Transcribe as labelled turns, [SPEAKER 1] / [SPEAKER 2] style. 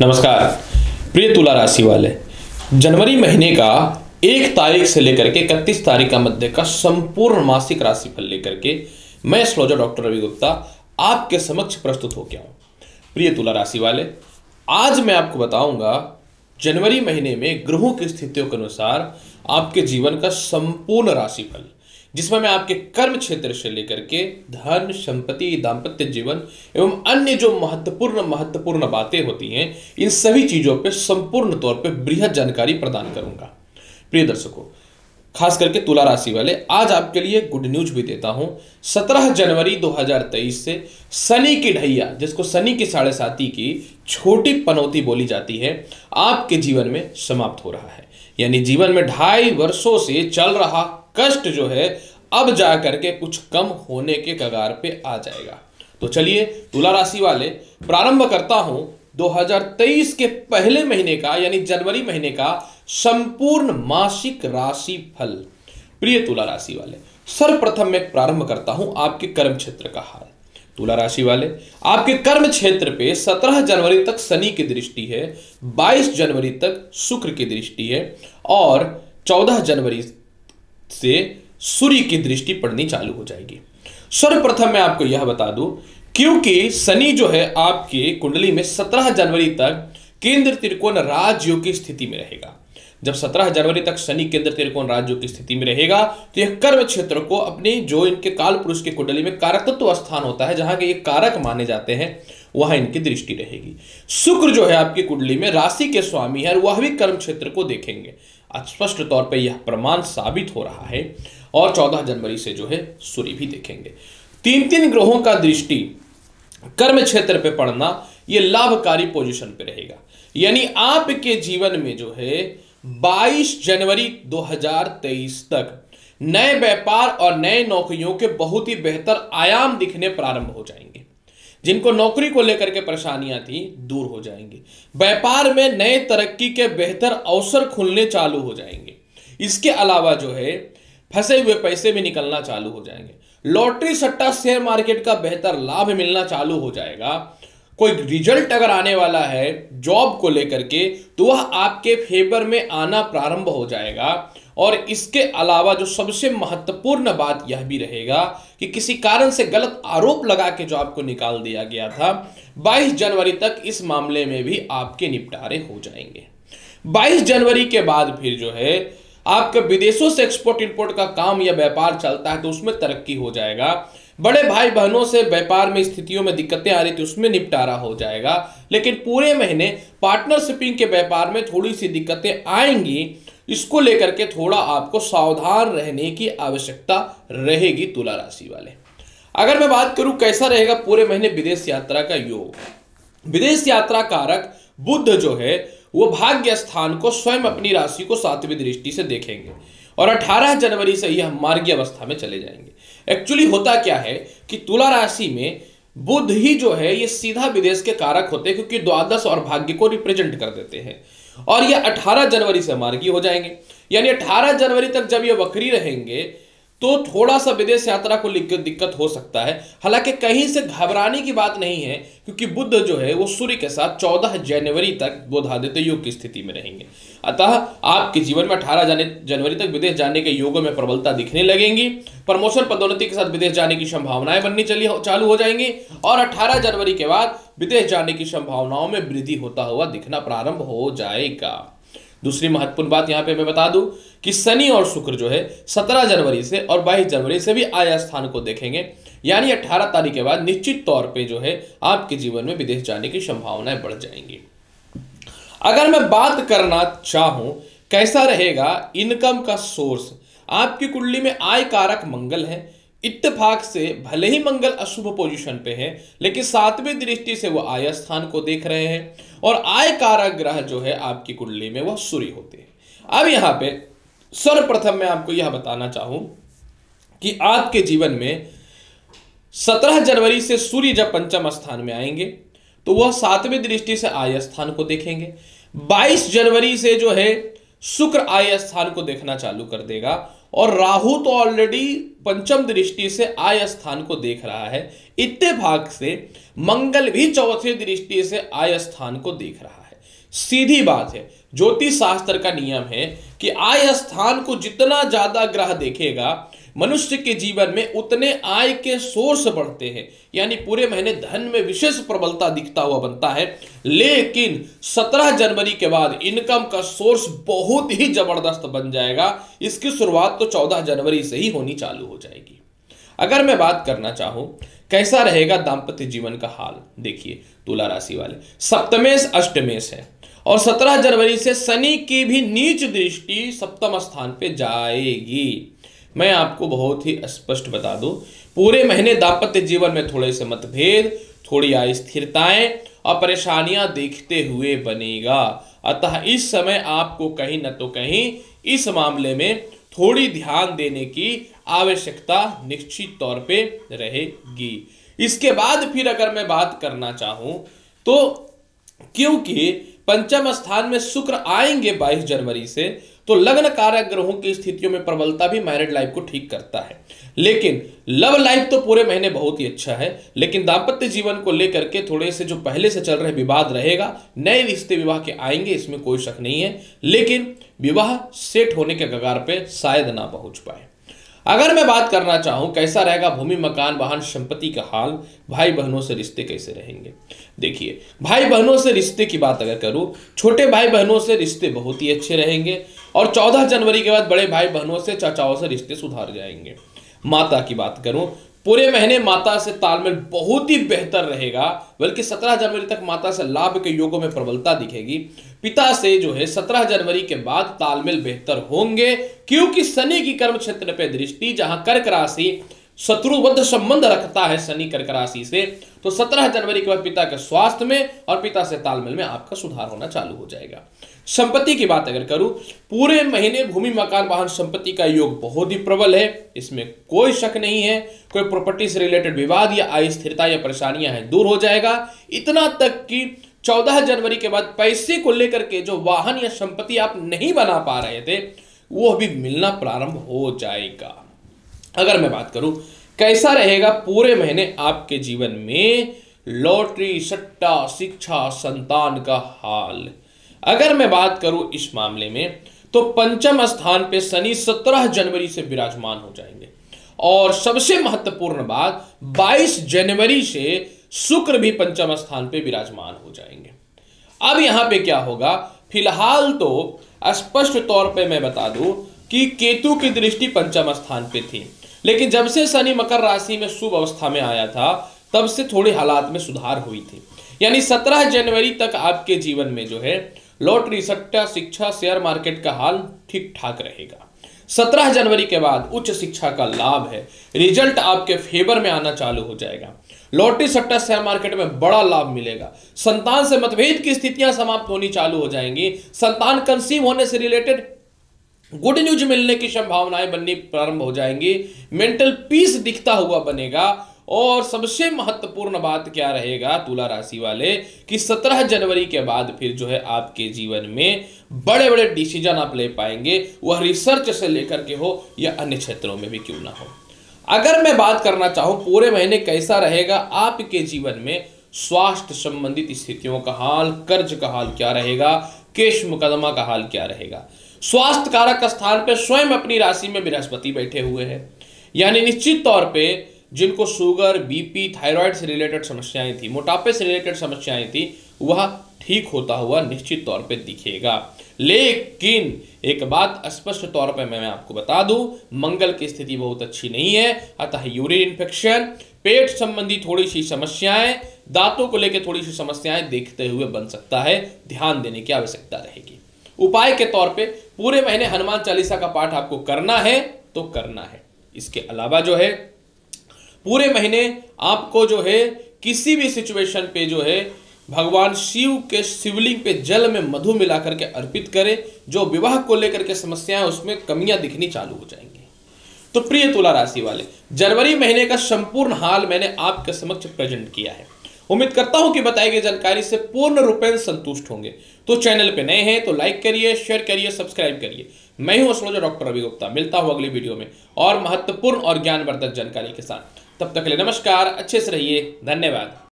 [SPEAKER 1] नमस्कार। प्रिय तुला राशि वाले, जनवरी महीने का एक तारीख से लेकर के इकतीस तारीख का मध्य का संपूर्ण मासिक राशिफल लेकर के मैं एस्ट्रोलॉजर डॉक्टर रवि गुप्ता आपके समक्ष प्रस्तुत हो गया हूँ प्रिय तुला राशि वाले, आज मैं आपको बताऊँगा, जनवरी महीने में ग्रहों की स्थितियों के अनुसार आपके जीवन का संपूर्ण राशिफल। जिसमें मैं आपके कर्म क्षेत्र से लेकर के धन, संपत्ति, दाम्पत्य जीवन एवं अन्य जो महत्वपूर्ण महत्वपूर्ण बातें होती हैं, इन सभी चीज़ों पर संपूर्ण तौर पर बृहद जानकारी प्रदान करूँगा। प्रिय दर्शकों, खास करके तुला राशि वाले, आज आपके लिए गुड न्यूज़ भी देता हूँ। 17 जनवरी 2023 से शनि की ढैया, जिसको शनि की साढ़े साथी की छोटी पनौती बोली जाती है, आपके जीवन में समाप्त हो रहा है। यानी जीवन में ढाई वर्षों से चल रहा कष्ट जो है अब जा करके कुछ कम होने के कगार पे आ जाएगा। तो चलिए, तुला राशि वाले, प्रारंभ करता हूँ 2023 के पहले महीने का, यानी जनवरी महीने का संपूर्ण मासिक राशि फल। प्रिय तुला राशि वाले, सर्वप्रथम मैं प्रारंभ करता हूँ आपके कर्म क्षेत्र का हाल। तुला राशि वाले, आपके कर्म क्षेत्र पे 17 जनवरी तक शनि की दृष्टि है 22 जनवरी तक शुक्र की दृष्टि है, और 14 जनवरी से सूर्य की दृष्टि पड़नी चालू हो जाएगी। सर्वप्रथम मैं आपको यह बता दूँ, क्योंकि शनि जो है आपके कुंडली में 17 जनवरी तक केंद्र त्रिकोण राजयोग की स्थिति में रहेगा। जब 17 जनवरी तक शनि केंद्र त्रिकोण राज्यों की स्थिति में रहेगा तो यह कर्म क्षेत्र को अपने जो इनके काल पुरुष की कुंडली में कारकत्व स्थान होता है, जहाँ के ये कारक माने जाते हैं, वहाँ इनकी दृष्टि रहेगी। शुक्र जो है आपकी कुंडली में राशि के स्वामी है वह भी कर्म क्षेत्र को देखेंगे। स्पष्ट तौर पर यह प्रमाण साबित हो रहा है। और 14 जनवरी से जो है सूर्य भी देखेंगे। तीन तीन ग्रहों का दृष्टि कर्म क्षेत्र पे पड़ना यह लाभकारी पोजीशन पे रहेगा। यानी आपके जीवन में जो है 22 जनवरी 2023 तक नए व्यापार और नए नौकरियों के बहुत ही बेहतर आयाम दिखने प्रारंभ हो जाएँगे। जिनको नौकरी को लेकर के परेशानियाँ थी, दूर हो जाएँगी। व्यापार में नए तरक्की के बेहतर अवसर खुलने चालू हो जाएँगे। इसके अलावा जो है फंसे हुए पैसे भी निकलना चालू हो जाएँगे। लॉटरी सट्टा शेयर मार्केट का बेहतर लाभ मिलना चालू हो जाएगा। कोई रिज़ल्ट अगर आने वाला है जॉब को लेकर के तो वह आपके फेवर में आना प्रारंभ हो जाएगा। और इसके अलावा जो सबसे महत्वपूर्ण बात यह भी रहेगा कि किसी कारण से गलत आरोप लगा के जो आपको निकाल दिया गया था 22 जनवरी तक इस मामले में भी आपके निपटारे हो जाएँगे। 22 जनवरी के बाद फिर जो है आपके विदेशों से एक्सपोर्ट इंपोर्ट का काम या व्यापार चलता है तो उसमें तरक्की हो जाएगा। बड़े भाई बहनों से व्यापार में स्थितियों में दिक्कतें आ रही थी, उसमें निपटारा हो जाएगा। लेकिन पूरे महीने पार्टनरशिपिंग के व्यापार में थोड़ी सी दिक्कतें आएँगी, इसको लेकर के थोड़ा आपको सावधान रहने की आवश्यकता रहेगी तुला राशि वाले। अगर मैं बात करूँ, कैसा रहेगा पूरे महीने विदेश यात्रा का योग? विदेश यात्रा कारक बुद्ध जो है वो भाग्य स्थान को स्वयं अपनी राशि को सातवीं दृष्टि से देखेंगे और 18 जनवरी से यह मार्गी अवस्था में चले जाएँगे। एक्चुअली होता क्या है कि तुला राशि में बुद्ध ही जो है, ये सीधा विदेश के कारक होते हैं क्योंकि द्वादश और भाग्य को रिप्रेजेंट कर देते हैं। और ये 18 जनवरी से मार्गी हो जाएँगे। यानी 18 जनवरी तक जब ये वक्री रहेंगे तो थोड़ा सा विदेश यात्रा को लेकर दिक्कत हो सकता है। हालाँकि कहीं से घबराने की बात नहीं है, क्योंकि बुद्ध जो है, वो सूर्य के साथ 14 जनवरी तक बोधादित्य योग की स्थिति में रहेंगे। अतः आपके जीवन में 18 जनवरी तक विदेश जाने के योगों में प्रबलता दिखने लगेंगी। प्रमोशन पदोन्नति के साथ विदेश जाने की संभावनाएँ बननी चली चालू हो जाएँगी और 18 जनवरी के बाद विदेश जाने की संभावनाओं में वृद्धि होता हुआ दिखना प्रारंभ हो जाएगा। दूसरी महत्वपूर्ण बात यहाँ पे मैं बता दूँ कि शनि और शुक्र जो है 17 जनवरी से और 22 जनवरी से भी आया स्थान को देखेंगे। यानी 18 तारीख के बाद निश्चित तौर पे जो है, आपके जीवन में विदेश जाने की संभावनाएँ बढ़ जाएँगी। अगर मैं बात करना चाहूँ, कैसा रहेगा? इनकम का सोर्स। आपकी कुंडली में आय कारक मंगल है। इत्तेफाक से भले ही मंगल अशुभ पोजीशन पे है, लेकिन सातवीं दृष्टि से वो आय स्थान को देख रहे हैं और आय कारक ग्रह जो है आपकी कुंडली में वह सूर्य होते हैं। अब यहाँ पे सर्वप्रथम मैं आपको यह बताना चाहूँ कि आपके जीवन में सत्रह जनवरी से सूर्य जब पंचम स्थान में आएँगे तो वह सातवें दृष्टि से आय स्थान को देखेंगे। 22 जनवरी से जो है शुक्र आय स्थान को देखना चालू कर देगा और राहु तो ऑलरेडी पंचम दृष्टि से आय स्थान को देख रहा है। इतने भाग से मंगल भी चौथे दृष्टि से आय स्थान को देख रहा है। सीधी बात है, ज्योतिष शास्त्र का नियम है कि आय स्थान को जितना ज़्यादा ग्रह देखेगा मनुष्य के जीवन में उतने आय के सोर्स बढ़ते हैं। यानी पूरे महीने धन में विशेष प्रबलता दिखता हुआ बनता है। लेकिन 17 जनवरी के बाद इनकम का सोर्स बहुत ही ज़बरदस्त बन जाएगा। इसकी शुरुआत तो 14 जनवरी से ही होनी चालू हो जाएगी। अगर मैं बात करना चाहूँ, कैसा रहेगा दाम्पत्य जीवन का हाल? देखिए, तुला राशि वाले। सप्तमेश, अष्टमेश है। और 17 जनवरी से शनि की भी नीच दृष्टि सप्तम स्थान पे जाएगी। मैं आपको बहुत ही स्पष्ट बता दूँ, पूरे महीने दाम्पत्य जीवन में थोड़े से मतभेद, थोड़ी अस्थिरताएँ और परेशानियाँ देखते हुए बनेगा। अतः इस समय आपको कहीं ना तो कहीं इस मामले में थोड़ी ध्यान देने की आवश्यकता निश्चित तौर पे रहेगी। इसके बाद फिर अगर मैं बात करना चाहूँ तो क्योंकि पंचम स्थान में शुक्र आएँगे 22 जनवरी से तो लग्न कार्य ग्रहों की स्थितियों में प्रबलता भी मैरिड लाइफ को ठीक करता है। लेकिन लव लाइफ तो पूरे महीने बहुत ही अच्छा है, लेकिन दाम्पत्य जीवन को लेकर के थोड़े से जो पहले से चल रहे विवाद रहेगा, नए रिश्ते विवाह के आएँगे, इसमें कोई शक नहीं है, लेकिन विवाह सेट होने के कगार पर शायद ना पहुँच पाए। अगर मैं बात करना चाहूँ, कैसा रहेगा भूमि, मकान, वाहन, संपत्ति का हाल भाई बहनों से रिश्ते कैसे रहेंगे? देखिए भाई बहनों से रिश्ते की बात अगर करूँ, छोटे भाई बहनों से रिश्ते बहुत ही अच्छे रहेंगे और 14 जनवरी के बाद बड़े भाई बहनों से, चाचाओं से रिश्ते सुधार जाएँगे। माता की बात करूँ पूरे महीने माता से तालमेल बहुत ही बेहतर रहेगा, बल्कि 17 जनवरी तक माता से लाभ के योगों में प्रबलता दिखेगी। पिता से जो है 17 जनवरी के बाद तालमेल बेहतर होंगे, क्योंकि शनि की कर्म क्षेत्र पे दृष्टि, जहाँ कर्क राशि शत्रुबद्ध संबंध रखता है शनि कर्क राशि से तो 17 जनवरी के बाद पिता के स्वास्थ्य में और पिता से तालमेल में आपका सुधार होना चालू हो जाएगा। संपत्ति की बात अगर करूँ, पूरे महीने भूमि, मकान, वाहन संपत्ति का योग बहुत ही प्रबल है। इसमें कोई शक नहीं है, कोई प्रॉपर्टी से रिलेटेड विवाद या अस्थिरता या परेशानियाँ हैं, दूर हो जाएगा। इतना तक कि 14 जनवरी के बाद पैसे को लेकर के जो वाहन या संपत्ति आप नहीं बना पा रहे थे, वो अभी मिलना प्रारंभ हो जाएगा। अगर मैं बात करूँ, कैसा रहेगा पूरे महीने आपके जीवन में? लॉटरी, सट्टा, शिक्षा, संतान का हाल। अगर मैं बात करूँ इस मामले में तो पंचम स्थान पे शनि 17 जनवरी से विराजमान हो जाएँगे। और सबसे महत्वपूर्ण बात 22 जनवरी से शुक्र भी पंचम स्थान पे विराजमान हो जाएँगे। अब यहाँ पे क्या होगा? फ़िलहाल तो स्पष्ट तौर पे मैं बता दूँ कि केतु की दृष्टि पंचम स्थान पे थी। लेकिन जब से शनि मकर राशि में शुभ अवस्था में आया था, तब से थोड़ी हालात में सुधार हुई थी। यानी 17 जनवरी तक आपके जीवन में जो है लॉटरी, सट्टा, शिक्षा, शेयर मार्केट का हाल ठीक ठाक रहेगा। 17 जनवरी के बाद उच्च शिक्षा का लाभ है। रिज़ल्ट आपके फेवर में आना चालू हो जाएगा। लॉटरी, सट्टा, शेयर मार्केट में बड़ा लाभ मिलेगा। संतान से मतभेद की स्थितियाँ समाप्त होनी चालू हो जाएँगी। संतान कंसीव होने से रिलेटेड गुड न्यूज़ मिलने की संभावनाएँ बननी प्रारंभ हो जाएँगी। मेंटल पीस दिखता हुआ बनेगा। और सबसे महत्वपूर्ण बात क्या रहेगा तुला राशि वाले, कि 17 जनवरी के बाद फिर जो है आपके जीवन में बड़े बड़े डिसीज़न आप ले पाएँगे। वह रिसर्च से लेकर के हो या अन्य क्षेत्रों में भी क्यों ना हो। अगर मैं बात करना चाहूँ, पूरे महीने कैसा रहेगा? आपके जीवन में स्वास्थ्य संबंधित स्थितियों का हाल, कर्ज का हाल क्या रहेगा? केश मुकदमा का हाल क्या रहेगा? स्वास्थ्य कारक स्थान पर स्वयं अपनी राशि में बृहस्पति बैठे हुए हैं। यानी निश्चित तौर पे जिनको शुगर बीपी थायराइड से रिलेटेड समस्याएँ थी, मोटापे से रिलेटेड समस्याएँ थी, वह ठीक होता हुआ निश्चित तौर पे दिखेगा। लेकिन एक बात स्पष्ट तौर पे मैं आपको बता दूँ, मंगल की स्थिति बहुत अच्छी नहीं है, अतः यूरिन इन्फेक्शन पेट संबंधी थोड़ी सी समस्याएँ, दांतों को लेकर थोड़ी सी समस्याएँ देखते हुए बन सकता है, ध्यान देने की आवश्यकता रहेगी। उपाय के तौर पे पूरे महीने हनुमान चालीसा का पाठ आपको करना है तो करना है। इसके अलावा जो है पूरे महीने आपको जो है, किसी भी सिचुएशन पे जो है, भगवान शिव के शिवलिंग पे जल में मधु मिला करके अर्पित करें। जो विवाह को लेकर के समस्याएँ उसमें कमियाँ दिखनी चालू हो जाएँगी। तो प्रिय तुला राशि वाले, जनवरी महीने का संपूर्ण हाल मैंने आपके समक्ष प्रेजेंट किया है। उम्मीद करता हूँ कि बताई गई जानकारी से पूर्ण रूपेण संतुष्ट होंगे। तो चैनल पे नए हैं तो लाइक करिए शेयर करिए सब्सक्राइब करिए। मैं हूँ डॉक्टर रवि गुप्ता मिलता हूँ अगली वीडियो में और महत्वपूर्ण और ज्ञानवर्धक जानकारी के साथ। तब तक के लिए नमस्कार अच्छे से रहिए धन्यवाद।